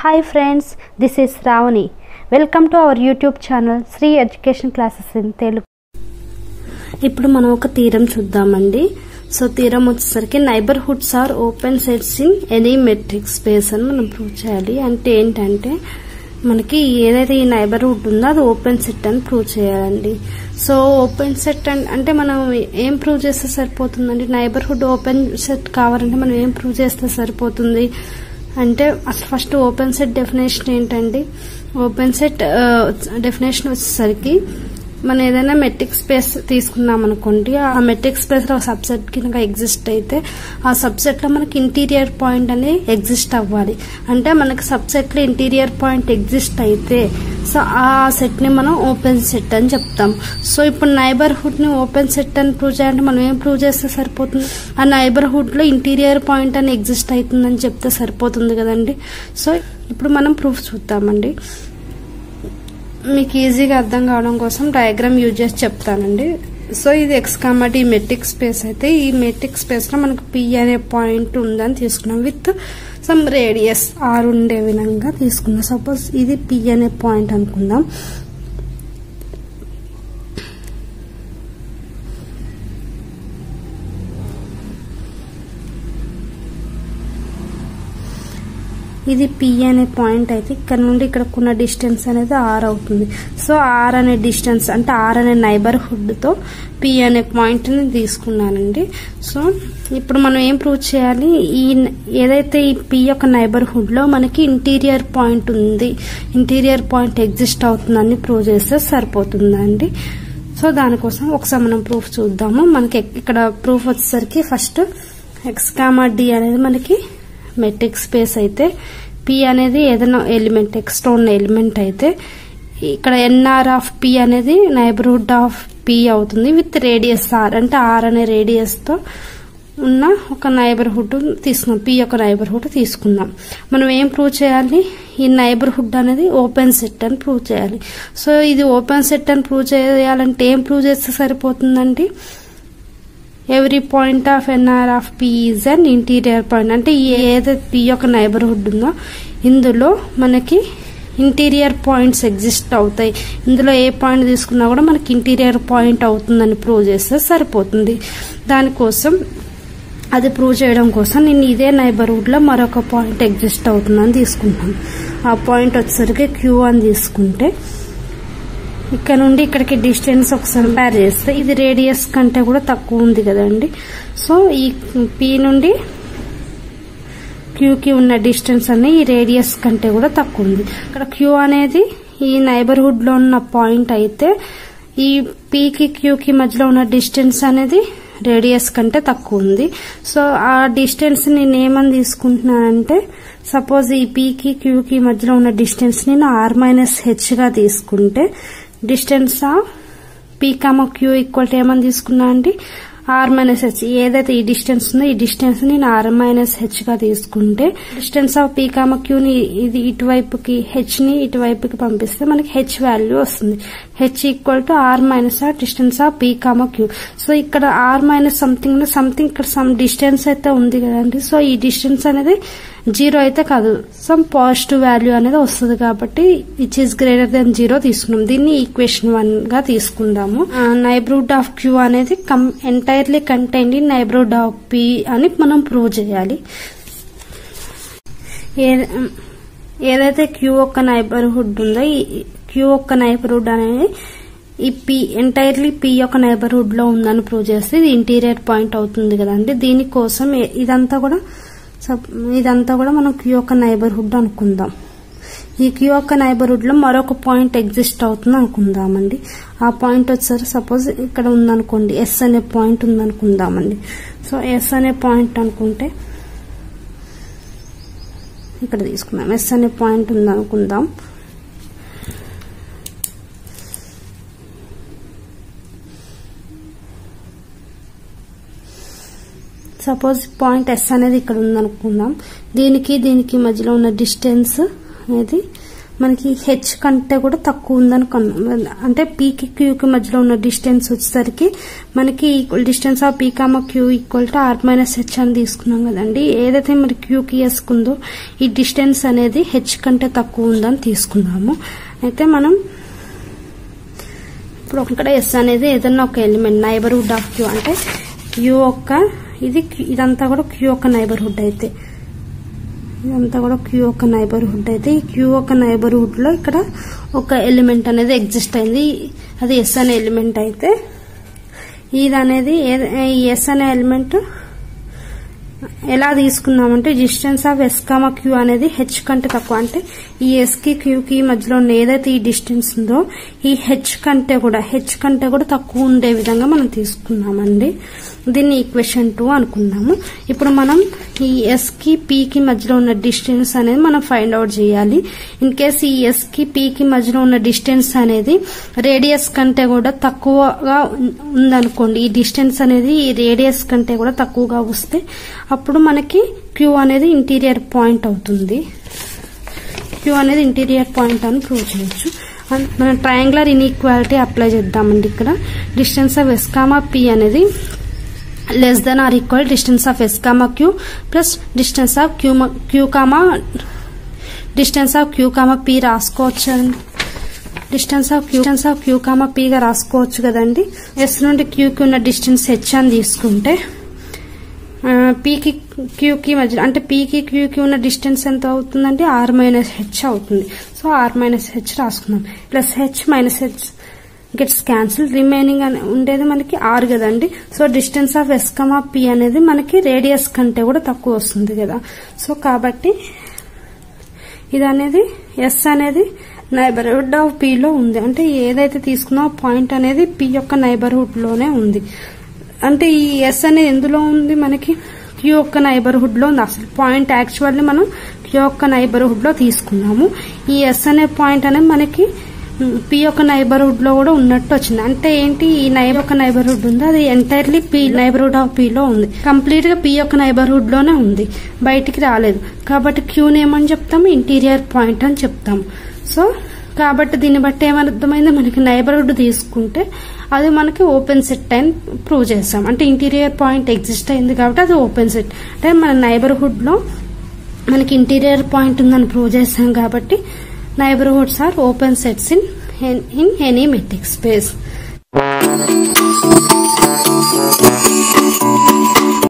Hi friends this is Ravani welcome to our YouTube channel Sri education classes in Telugu ఇప్పుడు మనం ఒక theorem చూద్దామండి. So theorem వచ్చేసరికి neighbourhoods are open sets in any metric space అని మనం prove చేయాలి. అంటే ఏంటంటే మనకి ఏదైతే ఈ నైబర్హుడ్ ఉందో అది ఓపెన్ సెట్ అని ప్రూవ్ చేయాలండి. సో ఓపెన్ సెట్ అంటే మనం ఏం ప్రూవ్ చేస్తే సరిపోతుందండి? నైబర్హుడ్ ఓపెన్ సెట్ కావాలంటే మనం ఏం ప్రూవ్ చేస్తే సరిపోతుంది? అంటే అసలు ఫస్ట్ ఓపెన్ సెట్ డెఫినేషన్ ఏంటండి ఓపెన్ సెట్ డెఫినేషన్ వచ్చేసరికి మనం ఏదైనా మెట్రిక్ స్పేస్ తీసుకున్నాం అనుకోండి ఆ మెట్రిక్ స్పేస్లో సబ్సెట్ కనుక ఎగ్జిస్ట్ అయితే ఆ సబ్సెట్లో మనకి ఇంటీరియర్ పాయింట్ అనేది ఎగ్జిస్ట్ అవ్వాలి. అంటే మనకి సబ్సెట్లో ఇంటీరియర్ పాయింట్ ఎగ్జిస్ట్ అయితే సో ఆ సెట్ని మనం ఓపెన్ సెట్ అని చెప్తాం. సో ఇప్పుడు నైబర్హుడ్ని ఓపెన్ సెట్ అని ప్రూవ్ చేయాలంటే మనం ఏం ప్రూవ్ చేస్తే సరిపోతుంది? ఆ నైబర్హుడ్లో ఇంటీరియర్ పాయింట్ అని ఎగ్జిస్ట్ అవుతుందని చెప్తే సరిపోతుంది కదండి. సో ఇప్పుడు మనం ప్రూఫ్ చూద్దామండి. మీకు ఈజీగా అర్థం కావడం కోసం డయాగ్రామ్ యూజ్ చేసి చెప్తానండి. సో ఇది ఎక్స్ కామటి మెట్రిక్ స్పేస్ అయితే ఈ మెట్రిక్ స్పేస్లో మనకు పి అనే పాయింట్ ఉందని తీసుకున్నాం విత్ సమ్ రేడియస్ ఆర్ ఉండే విధంగా తీసుకున్నాం సపోజ్ ఇది పి అనే పాయింట్ అనుకుందాం. ఇది పి అనే పాయింట్ అయితే ఇక్కడ నుండి ఇక్కడకున్న డిస్టెన్స్ అనేది ఆర్ అవుతుంది. సో ఆర్ అనే డిస్టెన్స్ అంటే ఆర్ అనే నైబర్హుడ్తో పి అనే పాయింట్ని తీసుకున్నానండి. సో ఇప్పుడు మనం ఏం ప్రూవ్ చేయాలి? ఈ ఏదైతే ఈ పి యొక్క నైబర్హుడ్లో మనకి ఇంటీరియర్ పాయింట్ ఉంది ఇంటీరియర్ పాయింట్ ఎగ్జిస్ట్ అవుతుందని ప్రూవ్ చేస్తే సరిపోతుందండి. సో దానికోసం ఒకసారి మనం ప్రూఫ్ చూద్దాము. మనకి ఇక్కడ ప్రూఫ్ వచ్చేసరికి ఫస్ట్ ఎక్స్ కామా డి అనేది మనకి మెట్రిక్ స్పేస్ అయితే పి అనేది ఏదైనా ఎలిమెంట్ ఎక్స్ట్రా ఉన్న ఎలిమెంట్ అయితే ఇక్కడ ఎన్ఆర్ ఆఫ్ పి అనేది నైబర్హుడ్ ఆఫ్ పి అవుతుంది విత్ రేడియస్ ఆర్ అంటే ఆర్ అనే రేడియస్తో ఉన్న ఒక నైబర్హుడ్ తీసుకున్నాం. పి యొక్క నైబర్హుడ్ తీసుకుందాం మనం ఏం ప్రూవ్ చేయాలి? ఈ నైబర్హుడ్ అనేది ఓపెన్ సెట్ అని ప్రూవ్ చేయాలి. సో ఇది ఓపెన్ సెట్ అని ప్రూవ్ చేయాలంటే ఏం ప్రూవ్ చేస్తే సరిపోతుందండి? Every point of NR of P is an interior point అంటే ఏదైతే పి యొక్క నైబర్హుడ్ ఉందో ఇందులో మనకి ఇంటీరియర్ పాయింట్స్ ఎగ్జిస్ట్ అవుతాయి. ఇందులో ఏ పాయింట్ తీసుకున్నా కూడా మనకి ఇంటీరియర్ పాయింట్ అవుతుందని ప్రూవ్ చేస్తే సరిపోతుంది. దానికోసం అది ప్రూవ్ చేయడం కోసం నేను ఇదే నైబర్హుడ్లో మరొక పాయింట్ ఎగ్జిస్ట్ అవుతుందని తీసుకుంటాను ఆ పాయింట్ వచ్చేసరికి క్యూ అని తీసుకుంటే ఇక్కడ నుండి ఇక్కడికి డిస్టెన్స్ ఒకసారి కంపేర్ చేస్తే ఇది రేడియస్ కంటే కూడా తక్కువ ఉంది కదండి. సో ఈ పి నుండి క్యూకి ఉన్న డిస్టెన్స్ అనేది ఈ రేడియస్ కంటే కూడా తక్కువ ఉంది. ఇక్కడ క్యూ అనేది ఈ నైబర్హుడ్లో ఉన్న పాయింట్ అయితే ఈ పీకి క్యూకి మధ్యలో ఉన్న డిస్టెన్స్ అనేది రేడియస్ కంటే తక్కువ ఉంది. సో ఆ డిస్టెన్స్ నేను ఏమని తీసుకుంటున్నానంటే సపోజ్ ఈ పీకి క్యూకి మధ్యలో ఉన్న డిస్టెన్స్ నేను ఆర్ మైనస్ హెచ్గా తీసుకుంటే distance of P comma Q equal to ఏమని తీసుకున్నా అండి? ఆర్ మైనస్ హెచ్ ఏదైతే ఈ డిస్టెన్స్ ఉందో ఈ డిస్టెన్స్ నేను ఆర్ మైనస్ హెచ్గా తీసుకుంటే డిస్టెన్స్ ఆఫ్ పీ కామ క్యూని ఇది ఇటువైపుకి హెచ్ని ఇటువైపుకి పంపిస్తే మనకి హెచ్ వాల్యూ వస్తుంది. H equal to R minus R distance of P comma Q so ఇక్కడ ఆర్ మైనస్ సంథింగ్ సంథింగ్ ఇక్కడ సమ్ డిస్టెన్స్ అయితే ఉంది కదండి. సో ఈ డిస్టెన్స్ అనేది జీరో అయితే కాదు. సమ్ పాజిటివ్ వాల్యూ అనేది వస్తుంది కాబట్టి which is greater than zero తీసుకున్నాం. దీన్ని ఈక్వేషన్ వన్గా తీసుకుందాము. నైబ్రూడ్ ఆఫ్ క్యూ అనేది entirely contained in neighbourhood of P అని మనం ప్రూవ్ చేయాలి. ఏదైతే క్యూ ఒక్క నైబర్హుడ్ ఉందో క్యూ ఒక్క నైబర్హుడ్ అనేది ఈ పి ఎంటైర్లీ పి యొక్క నైబర్హుడ్లో ఉందని ప్రూవ్ చేస్తే ఇది ఇంటీరియర్ పాయింట్ అవుతుంది కదండి. దీనికోసం ఇదంతా కూడా ఇదంతా కూడా మనం క్యూ యొక్క నైబర్హుడ్ అనుకుందాం. ఈ క్యూ యొక్క నైబర్హుడ్లో మరొక పాయింట్ ఎగ్జిస్ట్ అవుతుంది అనుకుందామండి. ఆ పాయింట్ వచ్చేసరికి సపోజ్ ఇక్కడ ఉందనుకోండి ఎస్ అనే పాయింట్ ఉందనుకుందామండి. సో ఎస్ అనే పాయింట్ అనుకుంటే ఇక్కడ తీసుకుందాం. ఎస్ అనే పాయింట్ ఉందనుకుందాం. సపోజ్ పాయింట్ ఎస్ అనేది ఇక్కడ ఉందనుకుందాం. దీనికి దీనికి మధ్యలో ఉన్న డిస్టెన్స్ అనేది మనకి హెచ్ కంటే కూడా తక్కువ ఉందని కొన్నాం. అంటే పీకి క్యూకి మధ్యలో ఉన్న డిస్టెన్స్ వచ్చేసరికి మనకి equal distance of P comma Q equal to R minus H అని తీసుకున్నాం కదండి. ఏదైతే మరి క్యూకి వేసుకుందో ఈ డిస్టెన్స్ అనేది హెచ్ కంటే తక్కువ ఉందని తీసుకున్నాము. అయితే మనం ఇప్పుడు ఇక్కడ ఎస్ అనేది ఏదన్నా ఒక ఎలిమెంట్ నైబర్హుడ్ ఆఫ్ క్యూ అంటే క్యూ యొక్క ఇది ఇదంతా కూడా క్యూ ఒక నైబర్హుడ్ అయితే. ఇదంతా కూడా క్యూ ఒక నైబర్హుడ్ అయితే. ఈ క్యూ ఒక నైబర్హుడ్లో ఇక్కడ ఒక ఎలిమెంట్ అనేది ఎగ్జిస్ట్ అయింది. అది ఎస్ అనే ఎలిమెంట్ అయితే. ఇది అనేది ఎస్ అనే ఎలిమెంట్ ఎలా తీసుకున్నామంటే distance of S comma Q అనేది హెచ్ కంటే తక్కువ. అంటే ఈ ఎస్కి క్యూకి మధ్యలో ఉన్న ఏదైతే ఈ డిస్టెన్స్ ఉందో ఈ హెచ్ కంటే కూడా హెచ్ కంటే కూడా తక్కువ ఉండే విధంగా మనం తీసుకున్నామండి దీన్ని ఈక్వేషన్ టూ అనుకున్నాము ఇప్పుడు మనం ఈ ఎస్కి పీకి మధ్యలో ఉన్న డిస్టెన్స్ అనేది మనం ఫైండ్ అవుట్ చేయాలి. ఇన్ కేస్ ఈ ఎస్కి పీకి మధ్యలో ఉన్న డిస్టెన్స్ అనేది రేడియస్ కంటే కూడా తక్కువగా ఉందనుకోండి ఈ డిస్టెన్స్ అనేది ఈ రేడియస్ కంటే కూడా తక్కువగా వస్తే అప్పుడు మనకి క్యూ అనేది ఇంటీరియర్ పాయింట్ అవుతుంది. క్యూ అనేది ఇంటీరియర్ పాయింట్ అని ప్రూవ్ చేయొచ్చు. మనం ట్రయాంగులర్ ఇన్ఈక్వాలిటీ అప్లై చేద్దామండి ఇక్కడ. Distance of S comma P అనేది less than or equal distance of S comma Q plus distance of Q Q comma distance of Q comma P రాసుకోవచ్చు అండి. Distance of Q distance of Q comma పీగా రాసుకోవచ్చు కదండి. Yes నుండి క్యూకి ఉన్న distance H అని తీసుకుంటే పీకి క్యూకి మధ్య అంటే పీకి క్యూకి ఉన్న డిస్టెన్స్ ఎంత అవుతుందంటే ఆర్ మైనస్ హెచ్ అవుతుంది. సో ఆర్ మైనస్ హెచ్ రాసుకున్నాం plus H minus H gets cancel remaining అని ఉండేది మనకి ఆర్ కదండి. So distance of S comma P అనేది మనకి రేడియస్ కంటే కూడా తక్కువ వస్తుంది కదా. సో కాబట్టి ఇది అనేది ఎస్ అనేది నైబర్హుడ్ ఆఫ్ పి లో ఉంది. అంటే ఏదైతే తీసుకున్నా పాయింట్ అనేది పి యొక్క నైబర్హుడ్లోనే ఉంది. అంటే ఈ ఎస్ అనేది ఎందులో ఉంది మనకి? క్యూ యొక్క నైబర్హుడ్లో ఉంది. అసలు పాయింట్ యాక్చువల్లీ మనం క్యూ యొక్క నైబర్హుడ్లో తీసుకున్నాము. ఈ ఎస్ అనే పాయింట్ అనేది మనకి పి యొక్క నైబర్హుడ్లో కూడా ఉన్నట్టు వచ్చింది. అంటే ఏంటి? ఈ నైబర్ యొక్క నైబర్హుడ్ ఉంది. అది entirely P neighbourhood of P లో ఉంది. కంప్లీట్గా పి యొక్క నైబర్హుడ్లోనే ఉంది. బయటికి రాలేదు. కాబట్టి క్యూని ఏమని చెప్తాము? ఇంటీరియర్ పాయింట్ అని చెప్తాము. సో కాబట్టి దీన్ని బట్టి ఏమర్థమైంది? మనకి నైబర్హుడ్ తీసుకుంటే అది మనకి ఓపెన్ సెట్ అని ప్రూవ్ చేస్తాం అంటే ఇంటీరియర్ పాయింట్ ఎగ్జిస్ట్ అయింది కాబట్టి అది ఓపెన్ సెట్ అంటే మన నైబర్హుడ్లో మనకి ఇంటీరియర్ పాయింట్ ఉందని ప్రూవ్ చేస్తాం కాబట్టి neighbourhoods are open sets in in any metric space